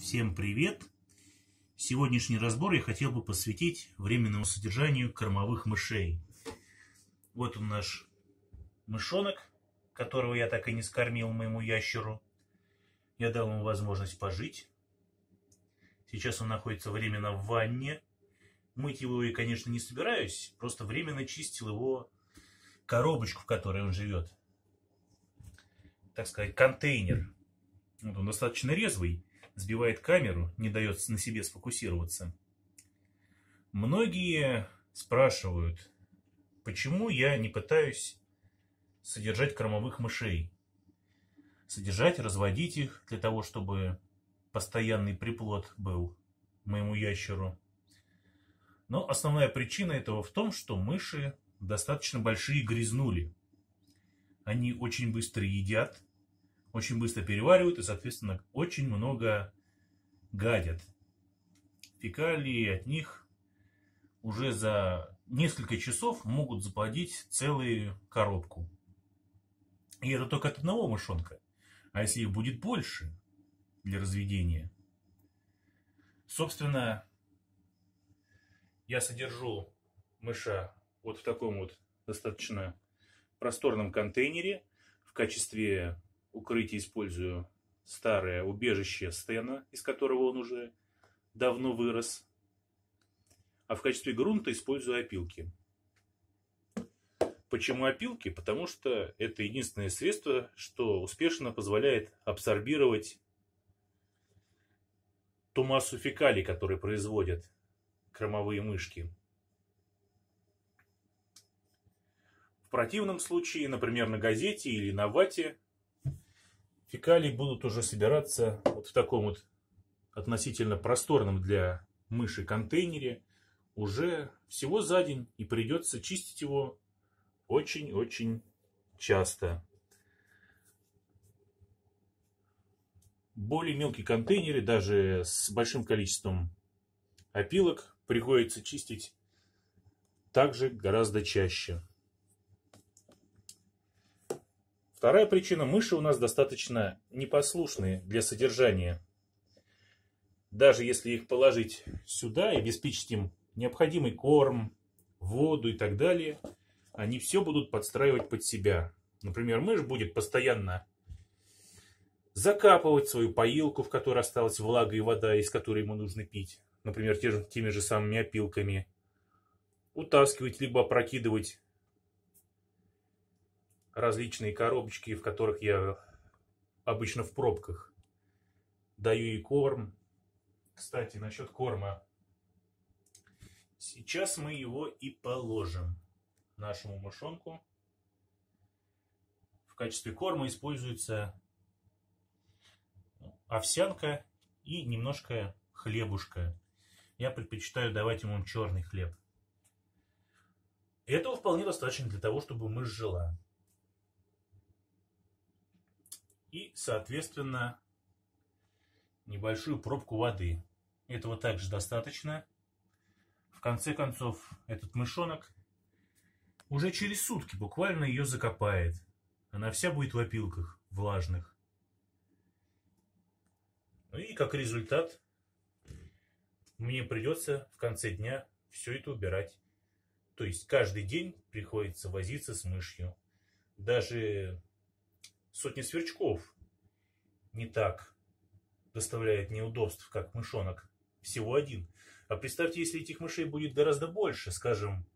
Всем привет! Сегодняшний разбор я хотел бы посвятить временному содержанию кормовых мышей. Вот он наш мышонок, которого я так и не скормил моему ящеру. Я дал ему возможность пожить. Сейчас он находится временно в ванне. Мыть его я, конечно, не собираюсь, просто временно чистил его коробочку, в которой он живет. Так сказать, контейнер. Вот он достаточно резвый сбивает камеру, не дает на себе сфокусироваться. Многие спрашивают, почему я не пытаюсь содержать кормовых мышей. Содержать, разводить их для того, чтобы постоянный приплод был моему ящеру. Но основная причина этого в том, что мыши достаточно большие грязнули. Они очень быстро едят, очень быстро переваривают и, соответственно, очень много гадят. Фекалии от них уже за несколько часов могут заплодить целую коробку. И это только от одного мышонка. А если их будет больше для разведения? Собственно, я содержу мыша вот в таком вот достаточно просторном контейнере в качестве укрытие использую старое убежище Стена, из которого он уже давно вырос. А в качестве грунта использую опилки. Почему опилки? Потому что это единственное средство, что успешно позволяет абсорбировать ту массу фекалий, которые производят кормовые мышки. В противном случае, например, на газете или на вате фекалии будут уже собираться вот в таком вот относительно просторном для мыши контейнере уже всего за день и придется чистить его очень-очень часто. Более мелкие контейнеры, даже с большим количеством опилок, приходится чистить также гораздо чаще. Вторая причина. Мыши у нас достаточно непослушные для содержания. Даже если их положить сюда и обеспечить им необходимый корм, воду и так далее, они все будут подстраивать под себя. Например, мышь будет постоянно закапывать свою поилку, в которой осталась влага и вода, из которой ему нужно пить. Например, теми же самыми опилками. Утаскивать, либо опрокидывать различные коробочки, в которых я обычно в пробках даю ей корм. Кстати, насчет корма. Сейчас мы его и положим нашему мышонку. В качестве корма используется овсянка и немножко хлебушка. Я предпочитаю давать ему черный хлеб. Этого вполне достаточно для того, чтобы мышь жила и, соответственно, небольшую пробку воды. Этого также достаточно. В конце концов, этот мышонок уже через сутки буквально ее закопает. Она вся будет в опилках влажных. Ну и как результат, мне придется в конце дня все это убирать. То есть каждый день приходится возиться с мышью. Даже сотни сверчков не так доставляет неудобств, как мышонок. Всего один. А представьте, если этих мышей будет гораздо больше, скажем,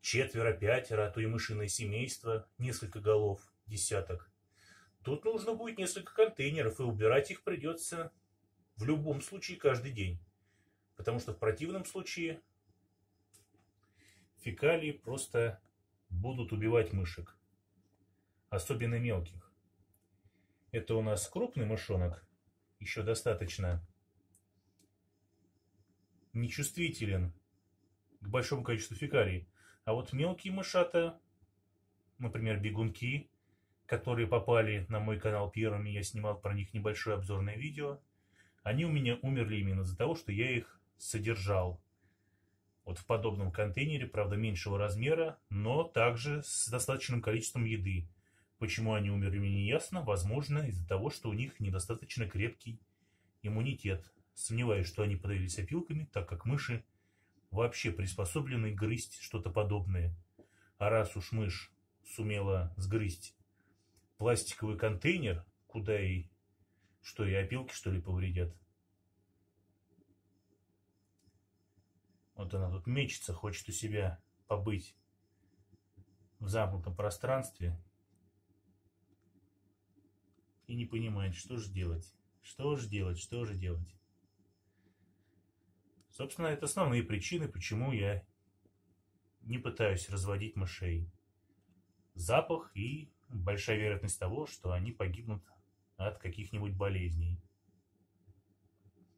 четверо, пятеро, а то и мышиное семейство, несколько голов, десяток. Тут нужно будет несколько контейнеров, и убирать их придется в любом случае каждый день. Потому что в противном случае фекалии просто будут убивать мышек. Особенно мелких. Это у нас крупный мышонок, еще достаточно нечувствителен к большому количеству фекалий. А вот мелкие мышата, например, бегунки, которые попали на мой канал первыми, я снимал про них небольшое обзорное видео, они у меня умерли именно из-за того, что я их содержал. Вот в подобном контейнере, правда, меньшего размера, но также с достаточным количеством еды. Почему они умерли, мне не ясно. Возможно, из-за того, что у них недостаточно крепкий иммунитет. Сомневаюсь, что они подавились опилками, так как мыши вообще приспособлены грызть что-то подобное. А раз уж мышь сумела сгрызть пластиковый контейнер, куда и что и опилки что ли повредят. Вот она тут мечется, хочет у себя побыть в замкнутом пространстве и не понимает, что же делать, что же делать, что же делать. Собственно, это основные причины, почему я не пытаюсь разводить мышей. Запах и большая вероятность того, что они погибнут от каких-нибудь болезней.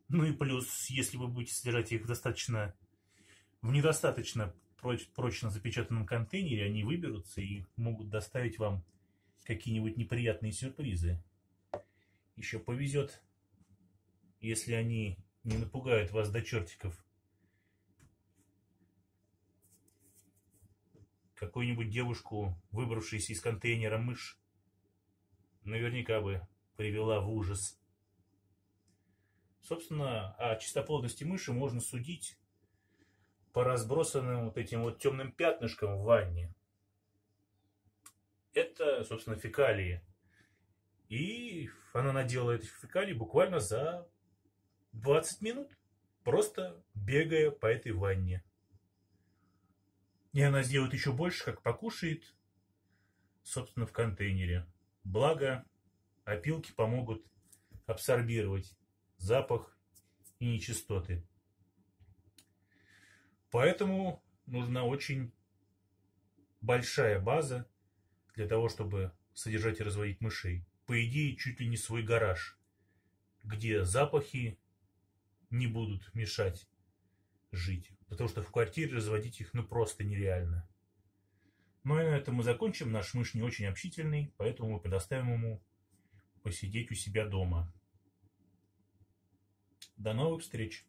Ну и плюс, если вы будете содержать их достаточно в недостаточно прочно запечатанном контейнере, они выберутся и могут доставить вам какие-нибудь неприятные сюрпризы. Еще повезет, если они не напугают вас до чертиков. Какую-нибудь девушку, выбравшуюся из контейнера мышь, наверняка бы привела в ужас. Собственно, о чистоплотности мыши можно судить по разбросанным вот этим вот темным пятнышкам в ванне. Это, собственно, фекалии. И она надела этих фекалий буквально за 20 минут, просто бегая по этой ванне. И она сделает еще больше, как покушает, собственно, в контейнере. Благо, опилки помогут абсорбировать запах и нечистоты. Поэтому нужна очень большая база для того, чтобы содержать и разводить мышей. По идее, чуть ли не свой гараж, где запахи не будут мешать жить. Потому что в квартире разводить их ну просто нереально. Ну и на этом мы закончим. Наш мышь не очень общительный, поэтому мы предоставим ему посидеть у себя дома. До новых встреч!